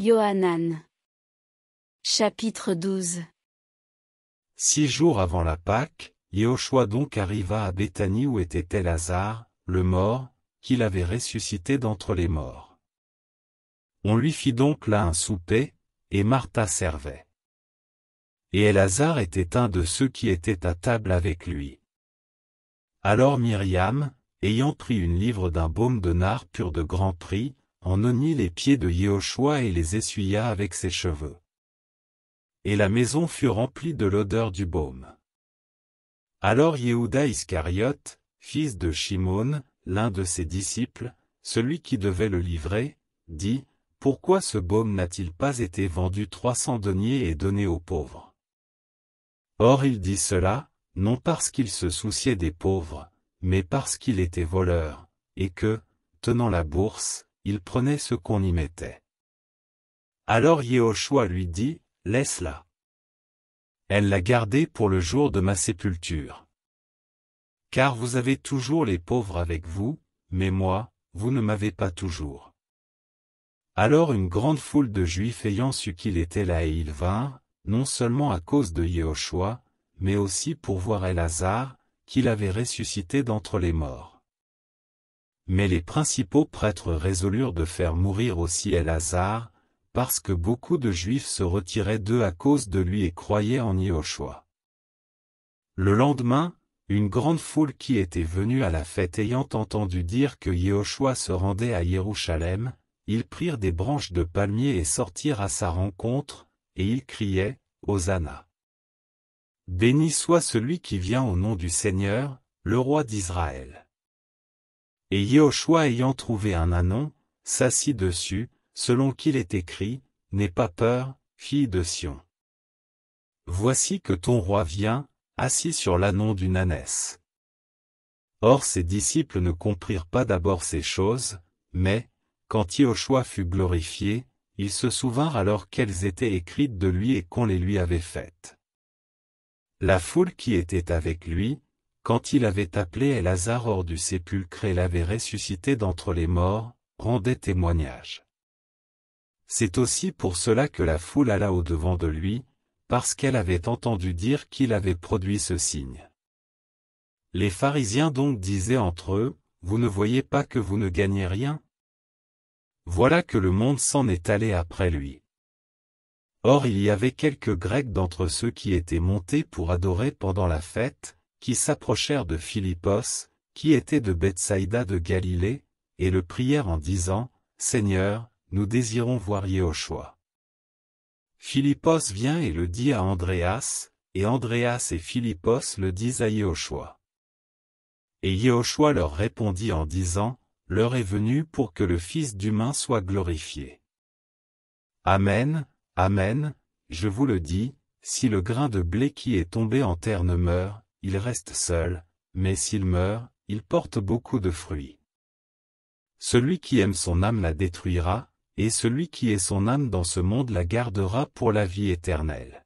Yohanan. Chapitre 12 Six jours avant la Pâque, Yehoshua donc arriva à Béthanie où était Lazare, le mort, qu'il avait ressuscité d'entre les morts. On lui fit donc là un souper, et Martha servait. Et Lazare était un de ceux qui étaient à table avec lui. Alors Myriam, ayant pris une livre d'un baume de nard pur de grand prix, en onnit les pieds de Yehoshua et les essuya avec ses cheveux et la maison fut remplie de l'odeur du baume. Alors Yehuda Iscariote, fils de Shimon, l'un de ses disciples, celui qui devait le livrer, dit, Pourquoi ce baume n'a-t-il pas été vendu trois cents deniers et donné aux pauvres? Or il dit cela, non parce qu'il se souciait des pauvres, mais parce qu'il était voleur, et que, tenant la bourse, il prenait ce qu'on y mettait. Alors Yehoshua lui dit, Laisse-la. Elle l'a gardée pour le jour de ma sépulture. Car vous avez toujours les pauvres avec vous, mais moi, vous ne m'avez pas toujours. Alors une grande foule de Juifs ayant su qu'il était là et ils vinrent, non seulement à cause de Yehoshua, mais aussi pour voir Elazar, qu'il avait ressuscité d'entre les morts. Mais les principaux prêtres résolurent de faire mourir aussi Elazar, parce que beaucoup de Juifs se retiraient d'eux à cause de lui et croyaient en Yehoshua. Le lendemain, une grande foule qui était venue à la fête ayant entendu dire que Yehoshua se rendait à Jérusalem, ils prirent des branches de palmier et sortirent à sa rencontre, et ils criaient, Hosanna. Béni soit celui qui vient au nom du Seigneur, le roi d'Israël. Et Yehoshua ayant trouvé un anon, s'assit dessus, selon qu'il est écrit, N'aie pas peur, fille de Sion. Voici que ton roi vient, assis sur l'anon d'une ânesse. Or ses disciples ne comprirent pas d'abord ces choses, mais, quand Yehoshua fut glorifié, ils se souvinrent alors qu'elles étaient écrites de lui et qu'on les lui avait faites. La foule qui était avec lui, quand il avait appelé Elazar hors du sépulcre et l'avait ressuscité d'entre les morts, rendait témoignage. C'est aussi pour cela que la foule alla au-devant de lui, parce qu'elle avait entendu dire qu'il avait produit ce signe. Les pharisiens donc disaient entre eux, Vous ne voyez pas que vous ne gagnez rien? Voilà que le monde s'en est allé après lui. Or il y avait quelques Grecs d'entre ceux qui étaient montés pour adorer pendant la fête, qui s'approchèrent de Philippos, qui était de Bethsaïda de Galilée, et le prièrent en disant, Seigneur, nous désirons voir Yehoshua. Philippos vient et le dit à Andreas, et Andreas et Philippos le disent à Yehoshua. Et Yehoshua leur répondit en disant, L'heure est venue pour que le Fils d'humain soit glorifié. Amen, Amen, je vous le dis, si le grain de blé qui est tombé en terre ne meurt, il reste seul, mais s'il meurt, il porte beaucoup de fruits. Celui qui aime son âme la détruira, et celui qui est son âme dans ce monde la gardera pour la vie éternelle.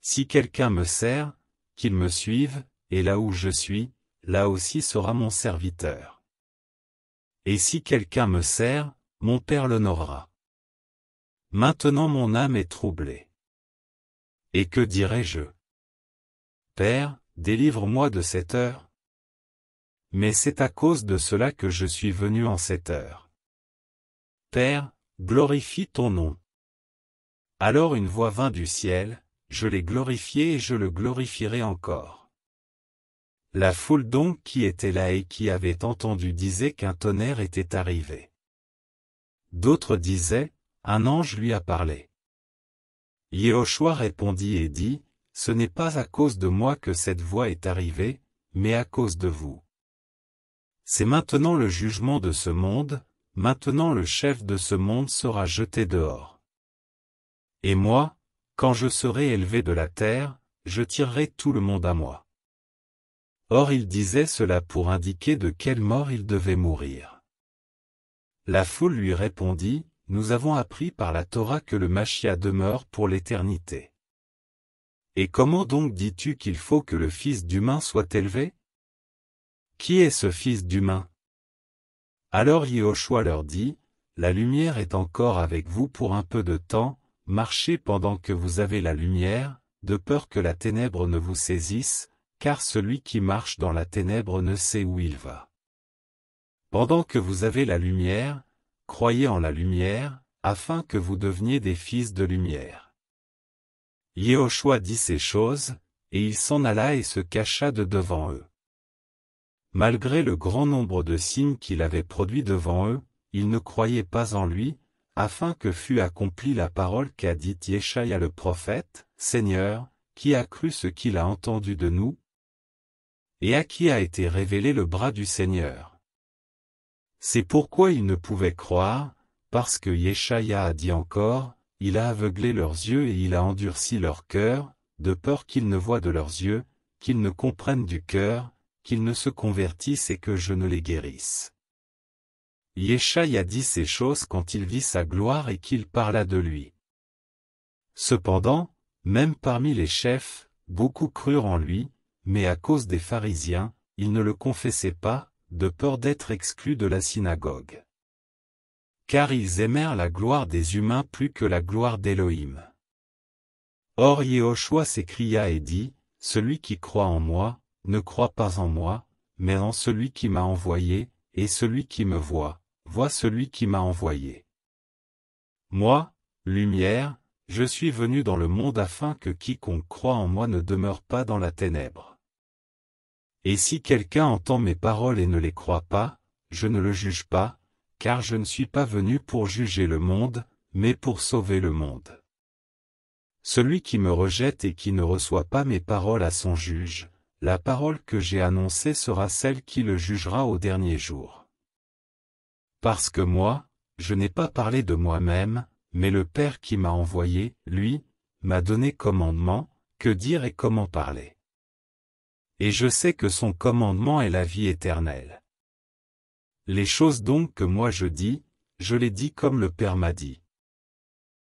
Si quelqu'un me sert, qu'il me suive, et là où je suis, là aussi sera mon serviteur. Et si quelqu'un me sert, mon Père l'honorera. Maintenant mon âme est troublée. Et que dirai-je Père, délivre-moi de cette heure. Mais c'est à cause de cela que je suis venu en cette heure. Père, glorifie ton nom. Alors une voix vint du ciel, je l'ai glorifié et je le glorifierai encore. La foule donc qui était là et qui avait entendu disait qu'un tonnerre était arrivé. D'autres disaient, un ange lui a parlé. Yehoshua répondit et dit, Ce n'est pas à cause de moi que cette voix est arrivée, mais à cause de vous. C'est maintenant le jugement de ce monde, Maintenant le chef de ce monde sera jeté dehors. Et moi, quand je serai élevé de la terre, je tirerai tout le monde à moi. Or il disait cela pour indiquer de quelle mort il devait mourir. La foule lui répondit, Nous avons appris par la Torah que le Machia demeure pour l'éternité. Et comment donc dis-tu qu'il faut que le Fils d'humain soit élevé? Qui est ce Fils d'humain? Alors Yehoshua leur dit, la lumière est encore avec vous pour un peu de temps, marchez pendant que vous avez la lumière, de peur que la ténèbre ne vous saisisse, car celui qui marche dans la ténèbre ne sait où il va. Pendant que vous avez la lumière, croyez en la lumière, afin que vous deveniez des fils de lumière. Yehoshua dit ces choses, et il s'en alla et se cacha de devant eux. Malgré le grand nombre de signes qu'il avait produits devant eux, ils ne croyaient pas en lui, afin que fût accomplie la parole qu'a dite Yeshaïa le prophète, Seigneur, qui a cru ce qu'il a entendu de nous? Et à qui a été révélé le bras du Seigneur C'est pourquoi ils ne pouvaient croire, parce que Yeshaïa a dit encore, il a aveuglé leurs yeux et il a endurci leur cœur, de peur qu'ils ne voient de leurs yeux, qu'ils ne comprennent du cœur, qu'ils ne se convertissent et que je ne les guérisse. Yeshaï a dit ces choses quand il vit sa gloire et qu'il parla de lui. Cependant, même parmi les chefs, beaucoup crurent en lui, mais à cause des pharisiens, ils ne le confessaient pas, de peur d'être exclus de la synagogue. Car ils aimèrent la gloire des humains plus que la gloire d'Élohim. Or Yehoshua s'écria et dit, Celui qui croit en moi, ne croit pas en moi, mais en celui qui m'a envoyé, et celui qui me voit, voit celui qui m'a envoyé. Moi, lumière, je suis venu dans le monde afin que quiconque croit en moi ne demeure pas dans la ténèbre. Et si quelqu'un entend mes paroles et ne les croit pas, je ne le juge pas, car je ne suis pas venu pour juger le monde, mais pour sauver le monde. Celui qui me rejette et qui ne reçoit pas mes paroles à son juge, la parole que j'ai annoncée sera celle qui le jugera au dernier jour. Parce que moi, je n'ai pas parlé de moi-même, mais le Père qui m'a envoyé, lui, m'a donné commandement, que dire et comment parler. Et je sais que son commandement est la vie éternelle. Les choses donc que moi je dis, je les dis comme le Père m'a dit.